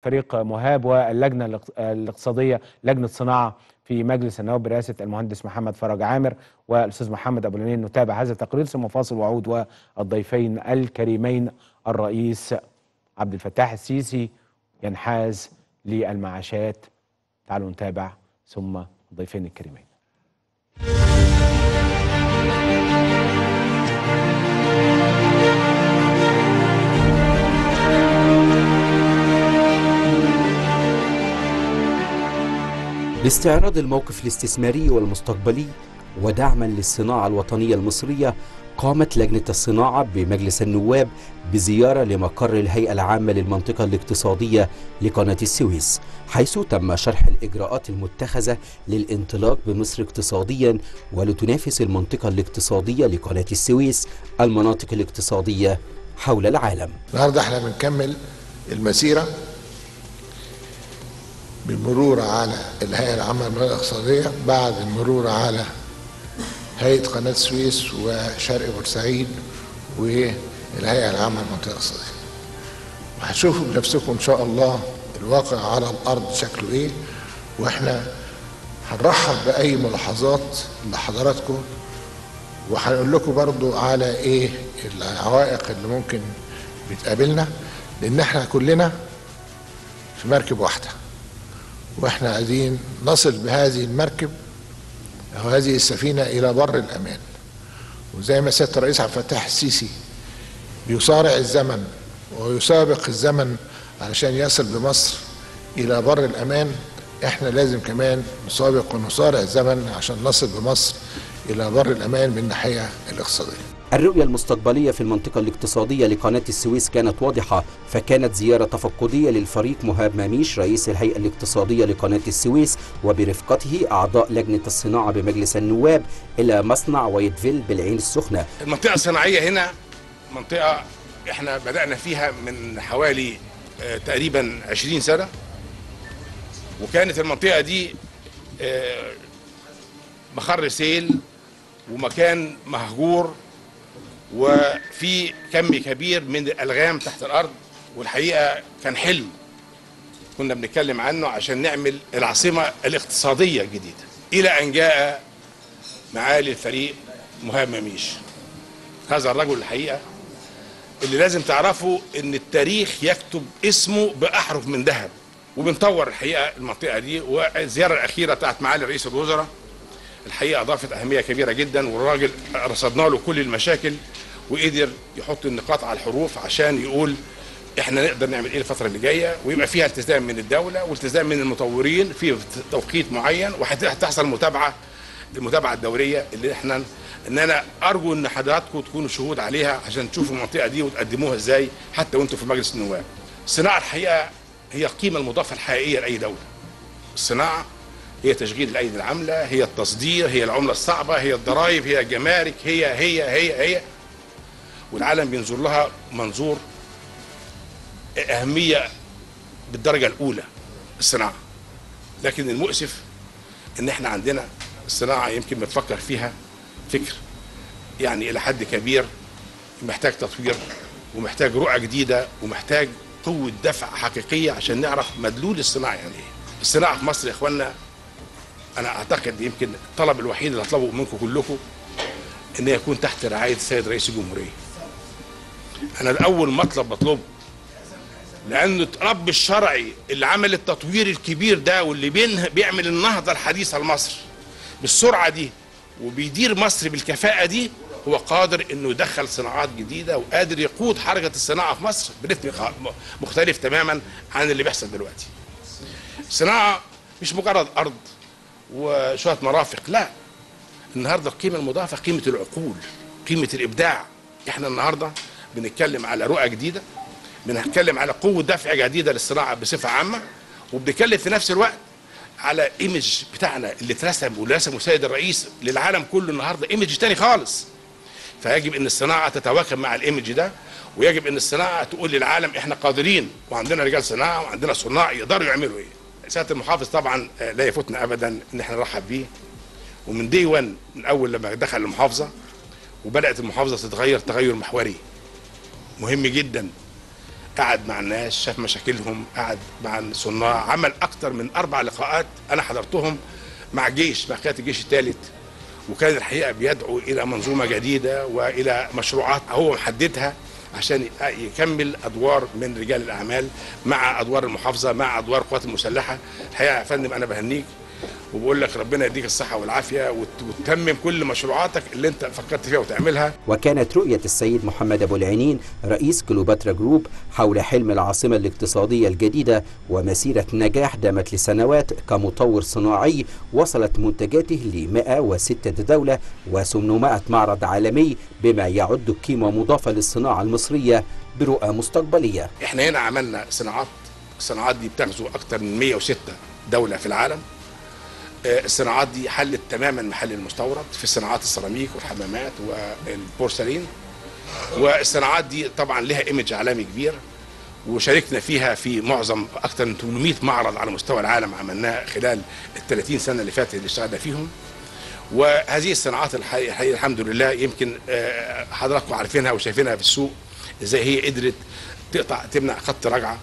فريق مهاب واللجنة الاق- الاقتصادية لجنة صناعة في مجلس النواب برئاسة المهندس محمد فرج عامر والأستاذ محمد أبو العنين نتابع هذا التقرير. ثم فاصل وعود والضيفين الكريمين الرئيس عبد الفتاح السيسي ينحاز للمعاشات. تعالوا نتابع ثم الضيفين الكريمين. لاستعراض الموقف الاستثماري والمستقبلي ودعما للصناعة الوطنية المصرية قامت لجنة الصناعة بمجلس النواب بزيارة لمقر الهيئة العامة للمنطقة الاقتصادية لقناة السويس حيث تم شرح الإجراءات المتخذة للانطلاق بمصر اقتصاديا ولتنافس المنطقة الاقتصادية لقناة السويس المناطق الاقتصادية حول العالم. النهارده إحنا بنكمل المسيرة بالمرور على الهيئة العامة للموارد الاقتصادية بعد المرور على هيئة قناة السويس وشرق بورسعيد والهيئة العامة للمنطقة الاقتصادية. وهتشوفوا بنفسكم إن شاء الله الواقع على الأرض شكله إيه وإحنا هنرحب بأي ملاحظات لحضراتكم وهنقول لكم برضو على إيه العوائق اللي ممكن بتقابلنا لأن إحنا كلنا في مركب واحدة وإحنا عايزين نصل بهذه المركب أو هذه السفينة إلى بر الأمان. وزي ما سيادة الرئيس عبد الفتاح السيسي بيصارع الزمن ويسابق الزمن علشان يصل بمصر إلى بر الأمان إحنا لازم كمان نسابق ونصارع الزمن عشان نصل بمصر إلى بر الأمان من الناحية الاقتصادية. الرؤية المستقبلية في المنطقة الاقتصادية لقناة السويس كانت واضحة فكانت زيارة تفقدية للفريق مهاب ماميش رئيس الهيئة الاقتصادية لقناة السويس وبرفقته أعضاء لجنة الصناعة بمجلس النواب إلى مصنع وايتفيل بالعين السخنة. المنطقة الصناعية هنا منطقة إحنا بدأنا فيها من حوالي آه، تقريبا 20 سنة. وكانت المنطقة دي آه، مخر سيل ومكان مهجور وفي كم كبير من الألغام تحت الأرض والحقيقة كان حلم كنا بنتكلم عنه عشان نعمل العاصمة الاقتصادية الجديدة. إلى أن جاء معالي الفريق مهاب مميش. هذا الرجل الحقيقة اللي لازم تعرفوا إن التاريخ يكتب اسمه بأحرف من ذهب. وبنطور الحقيقة المنطقة دي والزيارة الأخيرة بتاعت معالي رئيس الوزراء. الحقيقة اضافت أهمية كبيرة جدا والراجل رصدنا له كل المشاكل وقدر يحط النقاط على الحروف عشان يقول إحنا نقدر نعمل إيه الفترة اللي جاية ويبقى فيها التزام من الدولة والتزام من المطورين في توقيت معين وهتحصل متابعة المتابعة الدورية اللي إحنا إن أنا أرجو إن حضراتكم تكونوا شهود عليها عشان تشوفوا المنطقة دي وتقدموها إزاي حتى وأنتم في مجلس النواب. الصناعة الحقيقة هي القيمة المضافة الحقيقية لأي دولة. الصناعة هي تشغيل الأيدي العاملة، هي التصدير، هي العملة الصعبة، هي الضرائب، هي الجمارك، هي هي هي هي والعالم بينظر لها منظور أهمية بالدرجة الأولى الصناعة. لكن المؤسف إن إحنا عندنا الصناعه يمكن بنفكر فيها فكر يعني إلى حد كبير محتاج تطوير ومحتاج رؤى جديدة ومحتاج قوة دفع حقيقية عشان نعرف مدلول الصناعة يعني إيه. الصناعة في مصر يا اخوانا أنا أعتقد يمكن الطلب الوحيد اللي هطلبه منكم كلكم إن يكون تحت رعاية السيد رئيس الجمهورية. أنا الأول مطلب بطلبه لأنه الرب الشرعي اللي عمل التطوير الكبير ده واللي بيعمل النهضة الحديثة لمصر بالسرعة دي وبيدير مصر بالكفاءة دي هو قادر إنه يدخل صناعات جديدة وقادر يقود حركة الصناعة في مصر برتم مختلف تماما عن اللي بيحصل دلوقتي. الصناعه مش مجرد أرض وشوية مرافق. لا النهارده القيمه المضافه قيمة العقول قيمة الإبداع. إحنا النهارده بنتكلم على رؤى جديدة بنتكلم على قوة دفع جديدة للصناعة بصفة عامة وبنتكلم في نفس الوقت على image بتاعنا اللي اترسم واللي رسمه السيد الرئيس للعالم كله النهارده image تاني خالص. فيجب إن الصناعة تتواكب مع ال image ده ويجب إن الصناعة تقول للعالم إحنا قادرين وعندنا رجال صناعة وعندنا صناع يقدروا يعملوا إيه. سيادة المحافظ طبعا آه، لا يفوتنا ابدا إن إحنا نرحب بيه. ومن day 1 من أول لما دخل المحافظة وبدأت المحافظة تتغير تغير محوري. مهم جدا. قعد مع الناس شاف مشاكلهم قعد مع الصناع عمل أكتر من أربع لقاءات أنا حضرتهم مع جيش مع قيادة الجيش الثالث وكان الحقيقة بيدعو إلى منظومة جديدة وإلى مشروعات هو محددها. عشان يكمل أدوار من رجال الأعمال مع أدوار المحافظة مع أدوار القوات المسلحة. الحقيقة يا فندم أنا بهنيك وبقول لك ربنا يديك الصحة والعافية وت- وتتمم كل مشروعاتك اللي انت فكرت فيها وتعملها. وكانت رؤية السيد محمد أبو العينين رئيس كليوباترا جروب حول حلم العاصمة الاقتصادية الجديدة ومسيرة نجاح دامت لسنوات كمطور صناعي وصلت منتجاته ل 106 دولة و800 معرض عالمي بما يعد قيمة مضافة للصناعة المصرية برؤى مستقبلية. إحنا هنا عملنا صناعات الصناعات دي بتغزو أكتر من 106 دولة في العالم. الصناعات دي حلت تماما محل المستورد في صناعات السيراميك والحمامات والبورسلين. والصناعات دي طبعا لها ايمج عالمي كبير وشاركنا فيها في معظم أكثر من 800 معرض على مستوى العالم عملناها خلال ال 30 سنة اللي فاتت اللي اشتغلنا فيهم. وهذه الصناعات الحقيقة الحمد لله يمكن آه، حضراتكم عارفينها وشايفينها في السوق إزاي هي قدرت تقطع تمنع خط رجعة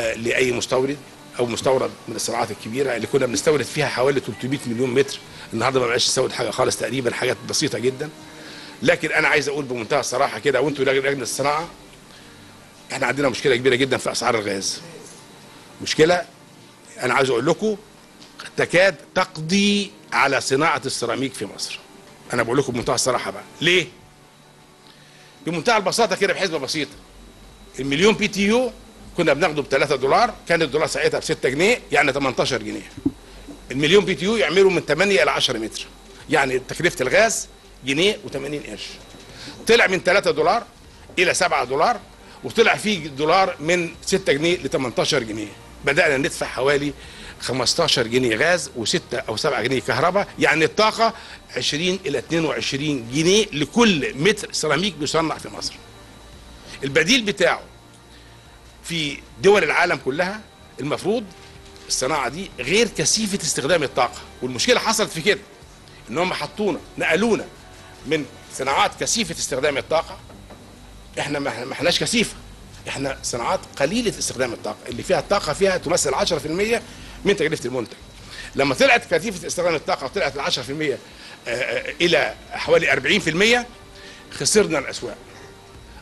آه، لأي مستورد. أو مستورد من الصناعات الكبيرة اللي كنا بنستورد فيها حوالي 300 مليون متر. النهارده ما بقاش نستورد حاجة خالص تقريبا حاجات بسيطة جدا. لكن أنا عايز أقول بمنتهى الصراحة كده وأنتوا لجنه الصناعة إحنا عندنا مشكلة كبيرة جدا في أسعار الغاز. مشكلة أنا عايز أقول لكم تكاد تقضي على صناعة السيراميك في مصر. أنا بقول لكم بمنتهى الصراحة بقى. ليه؟ بمنتهى البساطة كده بحسبة بسيطة. المليون BTU كنا بناخده ب 3 دولار كان الدولار ساعتها ب 6 جنيه يعني 18 جنيه. المليون BTU يعملوا من 8 إلى 10 متر. يعني تكلفة الغاز جنيه و80 قرش. طلع من 3 دولار إلى 7 دولار وطلع فيه دولار من 6 جنيه ل 18 جنيه. بدأنا ندفع حوالي 15 جنيه غاز و6 أو 7 جنيه كهرباء يعني الطاقة 20 إلى 22 جنيه لكل متر سيراميك بيصنع في مصر. البديل بتاعه في دول العالم كلها المفروض الصناعة دي غير كثيفة استخدام الطاقة. والمشكلة حصلت في كده إن هم حطونا نقلونا من صناعات كثيفة استخدام الطاقة. إحنا ما إحناش كثيفة إحنا صناعات قليلة استخدام الطاقة. اللي فيها الطاقة فيها تمثل 10% من تكلفة المنتج. لما طلعت كثيفة استخدام الطاقة وطلعت ال 10% آه، آه، إلى حوالي 40% خسرنا الأسواق.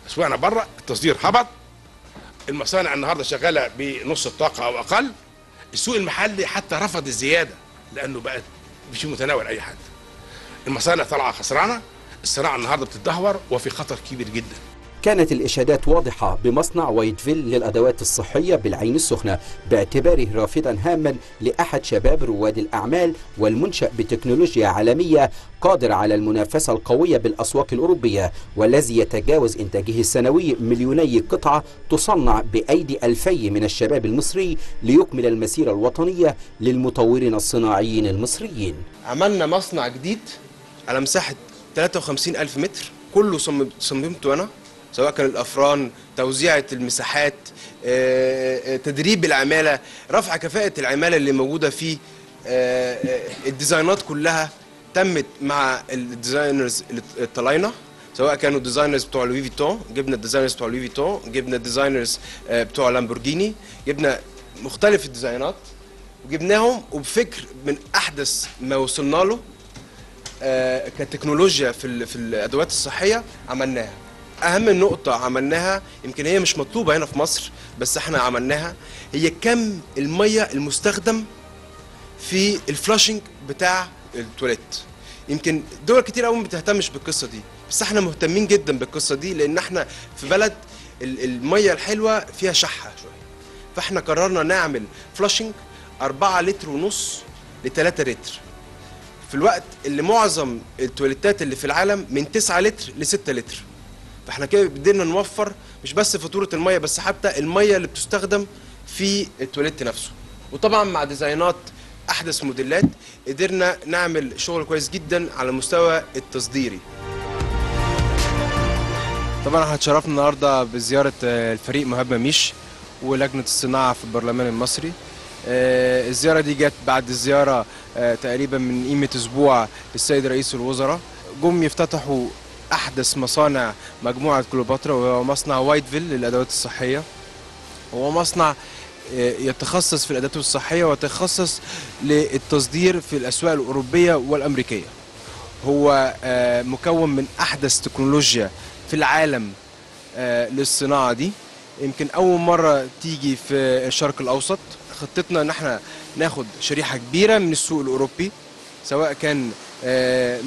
أسواقنا بره التصدير هبط المصانع النهارده شغاله بنص الطاقه أو أقل السوق المحلي حتى رفض الزياده لأنه بقت مش متناول اي حد. المصانع طالعه خسرانه الصناعه النهارده بتتدهور وفي خطر كبير جدا. كانت الإشادات واضحة بمصنع وايتفيل للأدوات الصحية بالعين السخنة باعتباره رافدا هاما لأحد شباب رواد الأعمال والمنشأ بتكنولوجيا عالمية قادر على المنافسة القوية بالأسواق الأوروبية والذي يتجاوز إنتاجه السنوي مليوني قطعة تصنع بأيدي ألفي من الشباب المصري ليكمل المسيرة الوطنية للمطورين الصناعيين المصريين. عملنا مصنع جديد على مساحة 53 ألف متر كله صمم- صممته أنا. سواء كان الأفران توزيعة المساحات آه، آه، تدريب العمالة رفع كفاءة العمالة اللي موجودة فيه آه، الديزاينات كلها تمت مع ال designers اللي طلعنا سواء كانوا ال designers بتوع لوي فيتون جبنا ال designers بتوع لوي فيتون جبنا ال designers بتوع لامبورجيني جبنا مختلف الديزاينات وجبناهم وبفكر من أحدث ما وصلنا له كتكنولوجيا في في الأدوات الصحية عملناها. أهم نقطة عملناها يمكن هي مش مطلوبة هنا في مصر بس إحنا عملناها هي كم المية المستخدم في ال flushing بتاع التواليت. يمكن دول كتير قوي ما بتهتمش بالقصة دي بس إحنا مهتمين جدا بالقصة دي لأن إحنا في بلد ال- المية الحلوة فيها شحة شوية. فإحنا قررنا نعمل flushing 4 لتر ونص ل 3 لتر. في الوقت اللي معظم التواليتات اللي في العالم من 9 لتر ل 6 لتر. فاحنا كده قدرنا نوفر مش بس فاتورة المية بس حتى المية اللي بتستخدم في التواليت نفسه. وطبعا مع ديزاينات أحدث موديلات قدرنا نعمل شغل كويس جدا على المستوى التصديري. طبعا هتشرفنا النهارده بزيارة آه، الفريق مهاب مميش ولجنة الصناعة في البرلمان المصري. آه، الزيارة دي جت بعد زيارة آه، تقريبا من قيمة أسبوع للسيد رئيس الوزراء. جم يفتتحوا أحدث مصانع مجموعة كليوباترا وهو مصنع وايتفيل للأدوات الصحية. هو مصنع آه، يتخصص في الأدوات الصحية ويتخصص للتصدير في الأسواق الأوروبية والأمريكية. هو آه، مكون من أحدث تكنولوجيا في العالم آه، للصناعة دي. يمكن أول مرة تيجي في الشرق الأوسط. خطتنا إن إحنا ناخد شريحة كبيرة من السوق الأوروبي سواء كان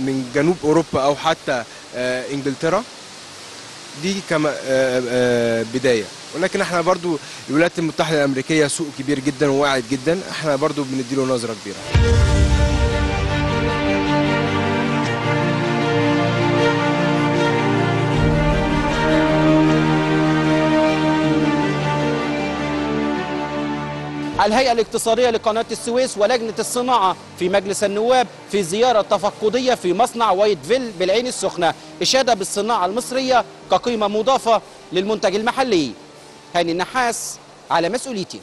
من جنوب أوروبا أو حتى إنجلترا. دي كما آه، آه، بداية. ولكن إحنا برضو الولايات المتحدة الأمريكية سوق كبير جدا وواعد جدا. إحنا برضو بنديله نظرة كبيرة. الهيئة الاقتصادية لقناة السويس ولجنة الصناعة في مجلس النواب في زيارة تفقدية في مصنع وايت فيل بالعين السخنة. إشادة بالصناعة المصرية كقيمة مضافة للمنتج المحلي. هاني النحاس على مسؤوليتي.